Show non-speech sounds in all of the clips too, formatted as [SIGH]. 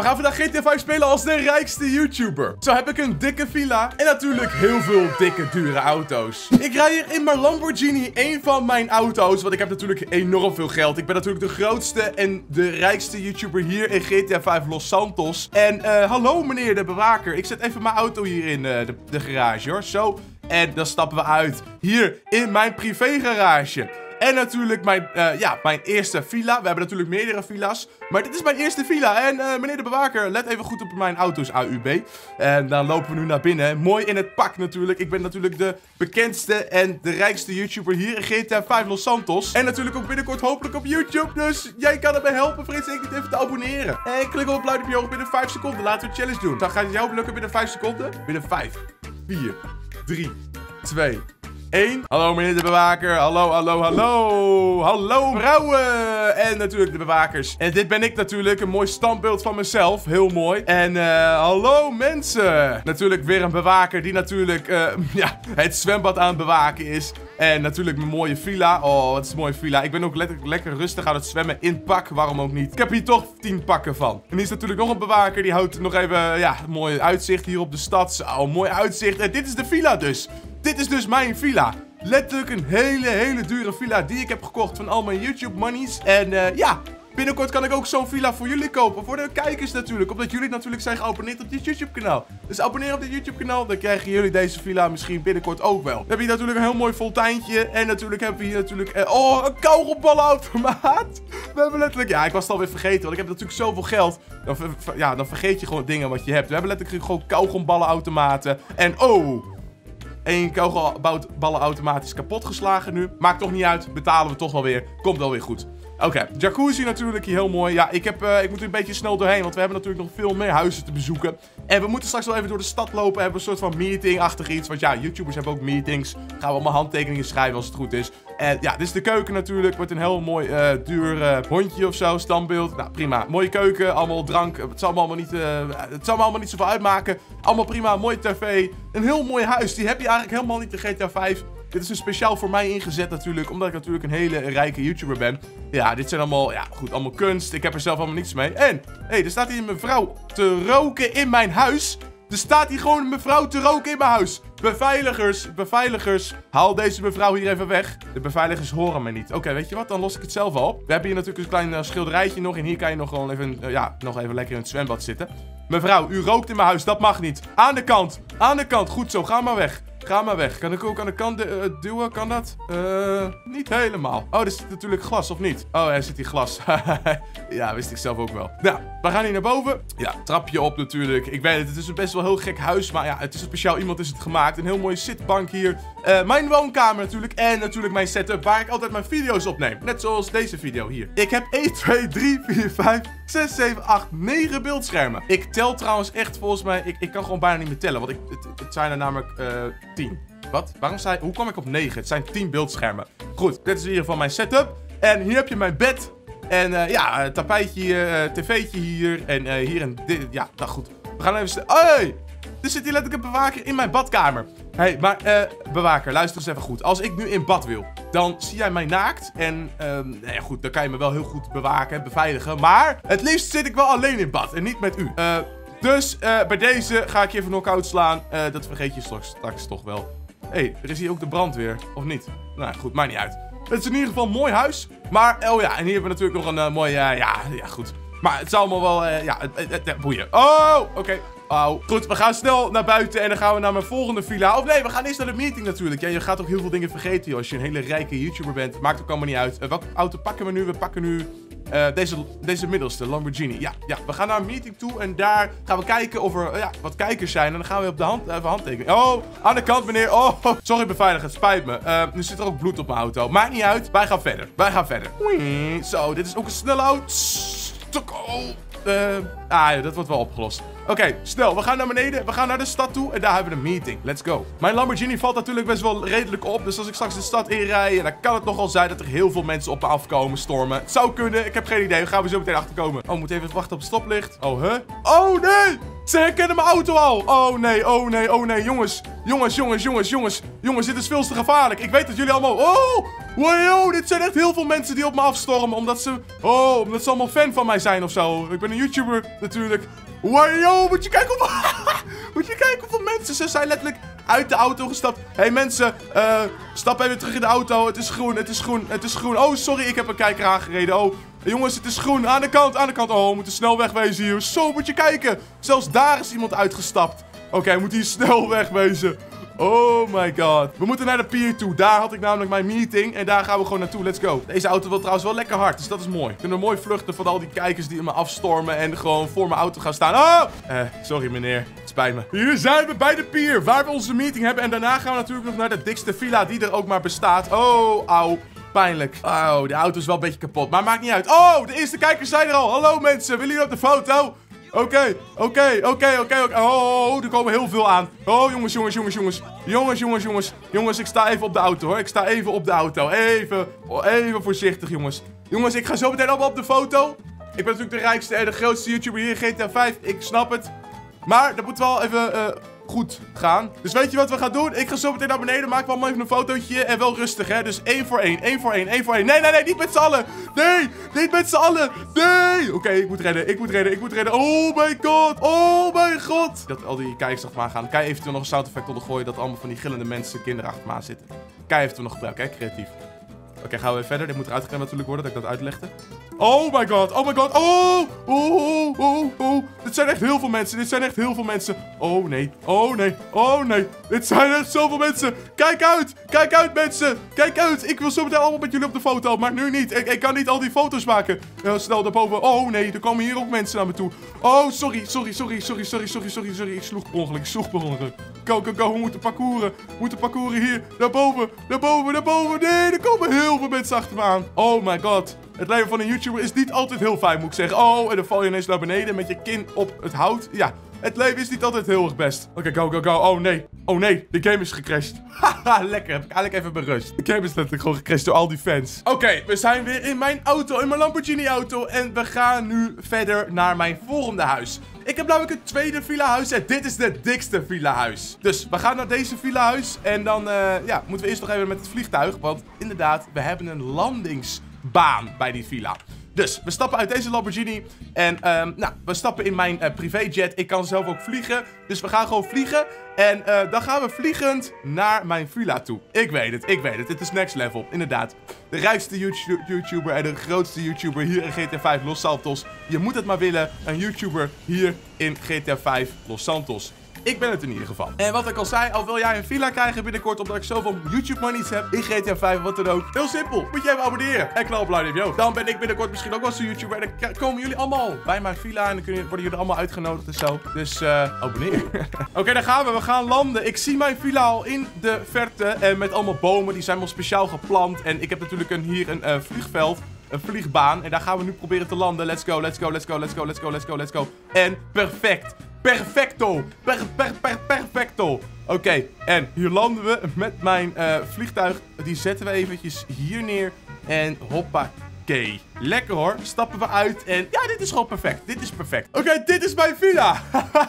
We gaan vandaag GTA 5 spelen als de rijkste YouTuber. Zo heb ik een dikke villa en natuurlijk heel veel dikke, dure auto's. Ik rij hier in mijn Lamborghini, een van mijn auto's, want ik heb natuurlijk enorm veel geld. Ik ben natuurlijk de grootste en de rijkste YouTuber hier in GTA 5 Los Santos. En uh, hallo meneer de bewaker, ik zet even mijn auto hier in uh, de, de garage hoor. Zo, en dan stappen we uit. Hier in mijn privé garage. En natuurlijk mijn, uh, ja, mijn eerste villa. We hebben natuurlijk meerdere villa's. Maar dit is mijn eerste villa. En uh, meneer de bewaker, let even goed op mijn auto's AUB. En dan lopen we nu naar binnen. Mooi in het pak natuurlijk. Ik ben natuurlijk de bekendste en de rijkste YouTuber hier in GTA 5 Los Santos. En natuurlijk ook binnenkort hopelijk op YouTube. Dus jij kan erbij helpen. Vergeet zeker niet even te abonneren. En klik op het duimpje omhoog binnen 5 seconden. Laten we challenge doen. Dan gaat het jou lukken binnen 5 seconden. Binnen 5, 4, 3, 2, 1. Hallo meneer de bewaker. Hallo, hallo, hallo. Hallo vrouwen. En natuurlijk de bewakers. En dit ben ik natuurlijk. Een mooi standbeeld van mezelf. Heel mooi. En uh, hallo mensen. Natuurlijk weer een bewaker die natuurlijk uh, [LAUGHS] ja, het zwembad aan het bewaken is. En natuurlijk mijn mooie villa. Oh, wat is een mooie villa. Ik ben ook lekker, lekker rustig aan het zwemmen in pak. Waarom ook niet? Ik heb hier toch 10 pakken van. En hier is natuurlijk nog een bewaker. Die houdt nog even, ja, mooi uitzicht hier op de stad. Oh, mooi uitzicht. En dit is de villa dus. Dit is dus mijn villa. Letterlijk een hele, hele dure villa die ik heb gekocht van al mijn YouTube monies. En uh, ja, binnenkort kan ik ook zo'n villa voor jullie kopen. Voor de kijkers natuurlijk. Omdat jullie natuurlijk zijn geabonneerd op dit YouTube kanaal. Dus abonneer op dit YouTube kanaal. Dan krijgen jullie deze villa misschien binnenkort ook wel. We hebben hier natuurlijk een heel mooi fonteintje. En natuurlijk hebben we hier natuurlijk... Uh, oh, een kauwgomballenautomaat. We hebben letterlijk... Ja, ik was het alweer vergeten. Want ik heb natuurlijk zoveel geld. Dan, ja, dan vergeet je gewoon dingen wat je hebt. We hebben letterlijk gewoon kauwgomballenautomaten. En oh... Eén kogelballen automatisch kapot geslagen nu. Maakt toch niet uit. Betalen we toch wel weer. Komt wel weer goed. Oké, jacuzzi natuurlijk hier heel mooi. Ja, ik, heb, uh, ik moet er een beetje snel doorheen, want we hebben natuurlijk nog veel meer huizen te bezoeken. En we moeten straks wel even door de stad lopen, hebben een soort van meeting-achtig iets. Want ja, YouTubers hebben ook meetings. Gaan we allemaal handtekeningen schrijven als het goed is. En ja, dit is de keuken natuurlijk. Wordt een heel mooi, uh, duur uh, hondje of zo, standbeeld. Nou, prima. Mooie keuken, allemaal drank. Het zal me allemaal niet, het zal me allemaal niet zoveel uitmaken. Allemaal prima, mooie tv. Een heel mooi huis. Die heb je eigenlijk helemaal niet in GTA 5. Dit is een speciaal voor mij ingezet natuurlijk, omdat ik natuurlijk een hele rijke YouTuber ben. Ja, dit zijn allemaal, ja goed, allemaal kunst. Ik heb er zelf allemaal niets mee. En, hé, hey, er staat hier een mevrouw te roken in mijn huis. Er staat hier gewoon een mevrouw te roken in mijn huis. Beveiligers, beveiligers, haal deze mevrouw hier even weg. De beveiligers horen me niet. Oké, weet je wat, dan los ik het zelf al op. We hebben hier natuurlijk een klein uh, schilderijtje nog. En hier kan je nog gewoon even, uh, ja, nog even lekker in het zwembad zitten. Mevrouw, u rookt in mijn huis, dat mag niet. Aan de kant, aan de kant. Goed zo, ga maar weg. Ga maar weg. Kan ik ook aan de kant uh, duwen? Kan dat? Uh, niet helemaal. Oh, er zit natuurlijk glas, of niet? Oh, er zit hier glas. [LAUGHS] ja, wist ik zelf ook wel. Nou, we gaan hier naar boven. Ja, trapje op natuurlijk. Ik weet het, het is een best wel heel gek huis. Maar ja, het is speciaal iemand is het gemaakt. Een heel mooie zitbank hier. Uh, mijn woonkamer natuurlijk. En natuurlijk mijn setup waar ik altijd mijn video's opneem. Net zoals deze video hier. Ik heb 1, 2, 3, 4, 5, 6, 7, 8, 9 beeldschermen. Ik tel trouwens echt volgens mij... Ik, ik kan gewoon bijna niet meer tellen. Want ik, het, het zijn er namelijk... 10. Wat? Waarom zei... Hoe kwam ik op 9? Het zijn 10 beeldschermen. Goed, dit is in ieder geval mijn setup. En hier heb je mijn bed. En uh, ja, tapijtje, uh, tv'tje hier. En uh, hier en dit. Ja, nou goed. We gaan even... Hey! Er zit hier letterlijk een bewaker in mijn badkamer. Hé, hey, maar bewaker, luister eens even goed. Als ik nu in bad wil, dan zie jij mij naakt. En, ja, goed, dan kan je me wel heel goed bewaken en beveiligen. Maar het liefst zit ik wel alleen in bad en niet met u. Eh dus uh, bij deze ga ik je even knock-out slaan. Uh, dat vergeet je straks, straks toch wel. Hé, hey, er is hier ook de brandweer. Of niet? Nou goed, maakt niet uit. Het is in ieder geval een mooi huis. Maar, oh ja, en hier hebben we natuurlijk nog een uh, mooi, ja, ja, goed. Maar het zal allemaal wel, ja, boeien. Oh, oké. Oh. Goed, we gaan snel naar buiten en dan gaan we naar mijn volgende villa. Of nee, we gaan eerst naar de meeting natuurlijk. Ja, je gaat ook heel veel dingen vergeten, joh. Als je een hele rijke YouTuber bent, maakt ook allemaal niet uit. welke auto pakken we nu? We pakken nu uh, deze, deze middelste, Lamborghini. Ja, ja, we gaan naar een meeting toe en daar gaan we kijken of er ja, wat kijkers zijn. En dan gaan we op de hand even handtekenen. Oh, aan de kant meneer. Oh, [LAUGHS] sorry beveiliger, het spijt me. Uh, nu zit er ook bloed op mijn auto. Maakt niet uit, wij gaan verder. Wij gaan verder. Zo, dit is ook een snelle auto. Oh. Uh, ah, dat wordt wel opgelost. Oké, snel. We gaan naar beneden. We gaan naar de stad toe. En daar hebben we een meeting. Let's go. Mijn Lamborghini valt natuurlijk best wel redelijk op. Dus als ik straks de stad inrij, dan kan het nogal zijn dat er heel veel mensen op me afkomen, stormen. Het zou kunnen. Ik heb geen idee. We gaan we zo meteen achterkomen. Oh, we moeten even wachten op het stoplicht. Oh, huh? Oh, nee! Ze herkennen mijn auto al. Oh, nee. Oh, nee. Oh, nee. Jongens. Jongens, jongens, jongens, jongens. Jongens, dit is veel te gevaarlijk. Ik weet dat jullie allemaal... Oh! Wow, dit zijn echt heel veel mensen die op me afstormen. Omdat ze... Oh, omdat ze allemaal fan van mij zijn of zo. Ik ben een YouTuber natuurlijk. Wow, moet je kijken hoeveel... [LAUGHS] moet je kijken hoeveel mensen... Ze zijn letterlijk uit de auto gestapt. Hé hey, mensen, uh, stap even terug in de auto. Het is groen, het is groen, het is groen. Oh, sorry, ik heb een kijker aangereden. Oh, jongens, het is groen. Aan de kant, aan de kant. Oh, we moeten snel wegwezen hier. Zo, moet je kijken. Zelfs daar is iemand uitgestapt. Oké, okay, we moeten hier snel [LAUGHS] wegwezen. Oh my god. We moeten naar de pier toe. Daar had ik namelijk mijn meeting. En daar gaan we gewoon naartoe. Let's go. Deze auto wil trouwens wel lekker hard. Dus dat is mooi. We kunnen mooi vluchten van al die kijkers die me afstormen. En gewoon voor mijn auto gaan staan. Oh! Eh, sorry meneer. Spijt me. Hier zijn we bij de pier. Waar we onze meeting hebben. En daarna gaan we natuurlijk nog naar de dikste villa die er ook maar bestaat. Oh, auw. Pijnlijk. Oh, de auto is wel een beetje kapot. Maar maakt niet uit. Oh, de eerste kijkers zijn er al. Hallo mensen. Willen jullie op de foto? Oké, oké, oké, oké. Oh, er komen heel veel aan. Oh, jongens, jongens, jongens, jongens. Jongens, jongens, jongens. Jongens, ik sta even op de auto, hoor. Ik sta even op de auto. Even, even voorzichtig, jongens. Jongens, ik ga zo meteen allemaal op de foto. Ik ben natuurlijk de rijkste en de grootste YouTuber hier in GTA 5. Ik snap het. Maar dat moet wel even... Uh, goed gaan. Dus weet je wat we gaan doen? Ik ga zo meteen naar beneden, maken we allemaal even een fotootje. En wel rustig, hè. Dus één voor één, één voor één, één voor één. Nee, nee, nee, niet met z'n allen. Nee, niet met z'n allen. Nee. Oké, ik moet redden, ik moet redden, ik moet redden. Oh my god, oh my god. Dat al die kijkers achter me gaan. Je eventueel nog een sound effect ondergooien dat allemaal van die gillende mensen, kinderen achter me zitten. Je eventueel nog gebruiken, hè, creatief. Oké, gaan we verder. Dit moet gaan natuurlijk worden, dat ik dat uitlegde. Oh my god, oh my god. Oh, oh, oh, oh. Dit zijn echt heel veel mensen. Dit zijn echt heel veel mensen. Oh nee. Oh nee. Oh nee. Dit zijn echt zoveel mensen. Kijk uit. Kijk uit mensen. Kijk uit. Ik wil zo meteen allemaal met jullie op de foto. Maar nu niet. Ik, kan niet al die foto's maken. Uh, snel daarboven. Oh nee. Er komen hier ook mensen naar me toe. Oh sorry. Sorry. Sorry. Sorry. Sorry. Sorry. Sorry. Ik sloeg per ongeluk. Ik sloeg per ongeluk. Go, go, go. We moeten parcouren. We moeten parcouren hier. Daarboven. Daarboven. Daarboven. Nee. Er komen heel veel mensen achter me aan. Oh my god. Het leven van een YouTuber is niet altijd heel fijn, moet ik zeggen. Oh, en dan val je ineens naar beneden met je kin op het hout. Ja, het leven is niet altijd heel erg best. Oké, go, go, go. Oh, nee. Oh, nee. De game is gecrashed. Haha, [LAUGHS] lekker. Heb ik eigenlijk even berust. De game is letterlijk gewoon gecrashed door al die fans. Oké, we zijn weer in mijn auto. In mijn Lamborghini auto. En we gaan nu verder naar mijn volgende huis. Ik heb namelijk een tweede villa-huis en dit is de dikste villa-huis. Dus we gaan naar deze villa-huis en dan uh, ja, moeten we eerst nog even met het vliegtuig. Want inderdaad, we hebben een landingsbaan bij die villa. Dus we stappen uit deze Lamborghini. En um, nou, we stappen in mijn uh, privéjet. Ik kan zelf ook vliegen. Dus we gaan gewoon vliegen. En uh, dan gaan we vliegend naar mijn villa toe. Ik weet het, ik weet het. Het is next level, inderdaad. De rijkste YouTuber en de grootste YouTuber hier in GTA 5 Los Santos. Je moet het maar willen. Een YouTuber hier in GTA 5 Los Santos. Ik ben het in ieder geval. En wat ik al zei, al wil jij een villa krijgen binnenkort omdat ik zoveel YouTube monies heb in GTA 5 wat dan ook. Heel simpel. Moet je even abonneren. En knal op Luid Dan ben ik binnenkort misschien ook wel zo'n YouTuber. En dan komen jullie allemaal bij mijn villa en dan kunnen, worden jullie allemaal uitgenodigd en zo. Dus uh, abonneer. [LAUGHS] Oké, daar gaan we. We gaan landen. Ik zie mijn villa al in de verte. En met allemaal bomen. Die zijn wel speciaal geplant. En ik heb natuurlijk een, hier een uh, vliegveld een vliegbaan. En daar gaan we nu proberen te landen. Let's go, let's go, let's go, let's go, let's go, let's go, let's go. En perfect. Perfecto. Per, per, per, perfecto. Oké, en hier landen we met mijn uh, vliegtuig. Die zetten we eventjes hier neer. En hoppa. Lekker hoor. Stappen we uit en ja, dit is gewoon perfect. Dit is perfect. Oké, dit is mijn villa.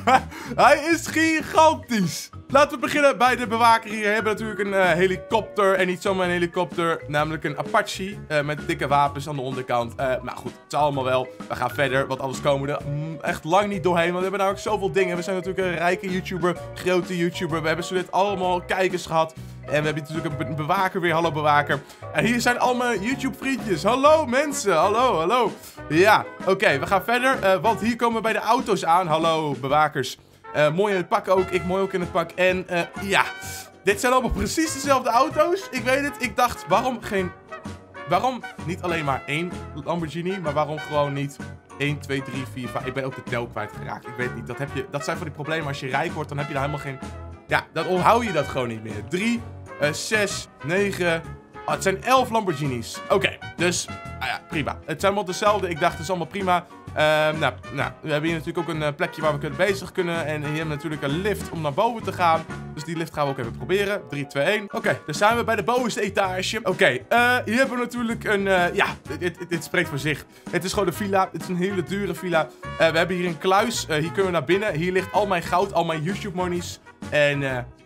[LAUGHS] Hij is gigantisch. Laten we beginnen bij de bewaker hier. We hebben natuurlijk een uh, helikopter. En niet zomaar een helikopter. Namelijk een Apache. Uh, met dikke wapens aan de onderkant. Uh, maar goed, het is allemaal wel. We gaan verder. Want anders komen we er mm, echt lang niet doorheen. Want we hebben namelijk zoveel dingen. We zijn natuurlijk een rijke YouTuber. Grote YouTuber. We hebben zo dit allemaal kijkers gehad. En we hebben natuurlijk een bewaker weer. Hallo bewaker. En hier zijn al mijn YouTube vriendjes. Hallo mensen. Hallo, hallo. Ja, oké. we gaan verder. want hier komen we bij de auto's aan. Hallo bewakers. Uh, mooi in het pak ook. Ik mooi ook in het pak. En uh, ja, dit zijn allemaal precies dezelfde auto's. Ik weet het. Ik dacht, waarom geen... Waarom niet alleen maar één Lamborghini, maar waarom gewoon niet 1, 2, 3, 4, 5. Ik ben ook de tel kwijtgeraakt. Ik weet niet. Dat, heb je, dat zijn van die problemen. Als je rijk wordt, dan heb je daar helemaal geen... Ja, dan onthoud je dat gewoon niet meer. 3, uh, 6, 9... Oh, het zijn 11 Lamborghinis. Oké, dus... Ah ja, prima. Het zijn allemaal dezelfde. Ik dacht, het is allemaal prima. Uh, nou, nou, we hebben hier natuurlijk ook een uh, plekje waar we kunnen bezig kunnen. En hier hebben we natuurlijk een lift om naar boven te gaan. Dus die lift gaan we ook even proberen. 3, 2, 1. Oké, dan zijn we bij de bovenste etage. Oké, uh, hier hebben we natuurlijk een... ja, dit, dit, dit, spreekt voor zich. Het is gewoon een villa. Het is een hele dure villa. we hebben hier een kluis. hier kunnen we naar binnen. Hier ligt al mijn goud, al mijn YouTube monies. En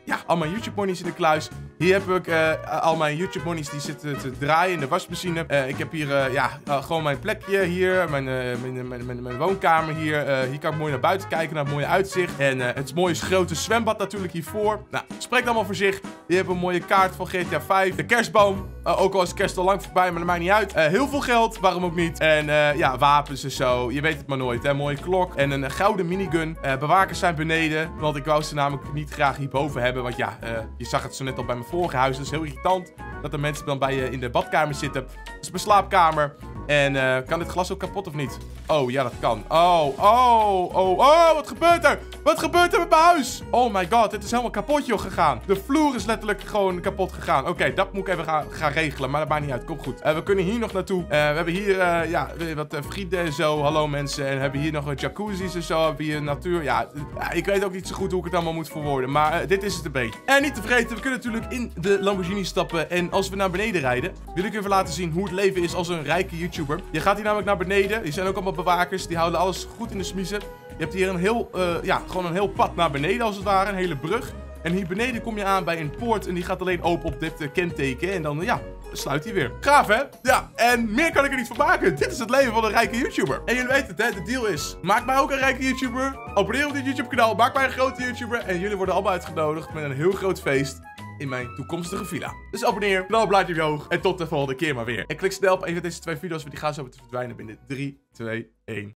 ja, al mijn YouTube monies in de kluis. Hier heb ik eh, al mijn YouTube monies die zitten te draaien in de wasmachine. Eh, ik heb hier eh, ja, gewoon mijn plekje hier. Mijn, mijn, mijn, mijn, woonkamer hier. hier kan ik mooi naar buiten kijken, naar het mooie uitzicht. En het mooie grote zwembad natuurlijk hiervoor. Nou, spreekt allemaal voor zich. Hebben we een mooie kaart van GTA 5. De kerstboom. Ook al is kerst al lang voorbij, maar dat maakt niet uit. heel veel geld, waarom ook niet. En ja, wapens en zo. Je weet het maar nooit, hè. Mooie klok. En een gouden minigun. bewakers zijn beneden. Want ik wou ze namelijk niet graag hierboven hebben. Want ja, je zag het zo net al bij mijn vorige huis. Dat is heel irritant dat er mensen dan bij je in de badkamer zitten. Dat is mijn slaapkamer. En uh, kan dit glas ook kapot of niet? Oh, ja, dat kan. Oh, oh, oh, oh, wat gebeurt er? Wat gebeurt er met mijn huis? Oh my god, dit is helemaal kapot, joh, gegaan. De vloer is letterlijk gewoon kapot gegaan. Oké, dat moet ik even gaan, gaan, regelen, maar dat maakt niet uit. Kom goed. Uh, we kunnen hier nog naartoe. Uh, we hebben hier, ja, wat vrienden en zo. Hallo, mensen. En hebben hier nog een jacuzzi's en zo. We hebben hier natuur. Ja, ik weet ook niet zo goed hoe ik het allemaal moet verwoorden. Maar dit is het een beetje. En niet te vergeten, we kunnen natuurlijk in de Lamborghini stappen. En als we naar beneden rijden, wil ik even laten zien hoe het leven is als een rijke Je gaat hier namelijk naar beneden. Die zijn ook allemaal bewakers. Die houden alles goed in de smiezen. Je hebt hier een heel, uh, ja, gewoon een heel pad naar beneden als het ware. Een hele brug. En hier beneden kom je aan bij een poort. En die gaat alleen open op dit uh, kenteken. En dan, ja, sluit hij weer. Gaaf, hè? Ja, en meer kan ik er niet van maken. Dit is het leven van een rijke YouTuber. En jullie weten het, hè? De deal is, maak mij ook een rijke YouTuber. Abonneer op dit YouTube kanaal. Maak mij een grote YouTuber. En jullie worden allemaal uitgenodigd met een heel groot feest in mijn toekomstige villa. Dus abonneer, blauw blaadje omhoog en tot de volgende keer maar weer. En klik snel op een van deze twee video's, want die gaan zo te verdwijnen binnen 3, 2, 1.